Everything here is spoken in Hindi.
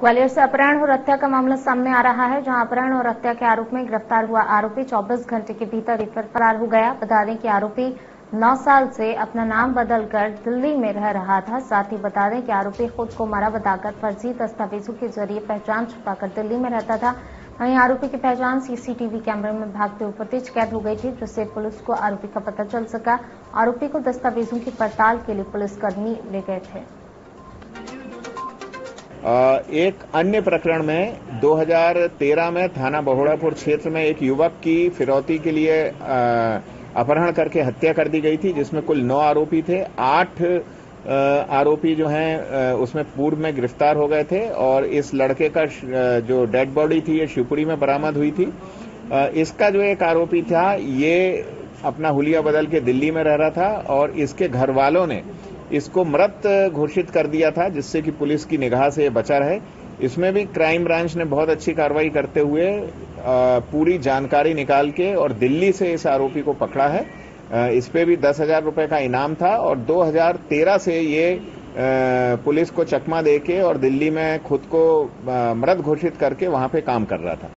ग्वालियर से अपहरण और हत्या का मामला सामने आ रहा है, जहाँ अपहरण और हत्या के आरोप में गिरफ़्तार हुआ आरोपी 24 घंटे के भीतर रिफर फरार हो गया। बता दें कि आरोपी 9 साल से अपना नाम बदलकर दिल्ली में रह रहा था। साथ ही बता दें कि आरोपी खुद को मारा बताकर फर्जी दस्तावेजों के ज़रिए पहचान छुपाकर दिल्ली में रहता था। वहीं आरोपी की पहचान सीसीटीवी कैमरे में भागते हुए फुटेज कैद हो गई थी, जिससे पुलिस को आरोपी का पता चल सका। आरोपी को दस्तावेजों की पड़ताल के लिए पुलिसकर्मी ले गए थे। एक अन्य प्रकरण में 2013 में थाना बहोड़ापुर क्षेत्र में एक युवक की फिरौती के लिए अपहरण करके हत्या कर दी गई थी, जिसमें कुल नौ आरोपी थे। आठ आरोपी जो हैं उसमें पूर्व में गिरफ़्तार हो गए थे और इस लड़के का जो डेड बॉडी थी, ये शिवपुरी में बरामद हुई थी। इसका जो एक आरोपी था, ये अपना हुलिया बदल के दिल्ली में रह रहा था और इसके घर वालों ने इसको मृत घोषित कर दिया था, जिससे कि पुलिस की निगाह से बचा रहे। इसमें भी क्राइम ब्रांच ने बहुत अच्छी कार्रवाई करते हुए पूरी जानकारी निकाल के और दिल्ली से इस आरोपी को पकड़ा है। इस पे भी दस हज़ार रुपये का इनाम था और 2013 से ये पुलिस को चकमा देके और दिल्ली में खुद को मृत घोषित करके वहाँ पे काम कर रहा था।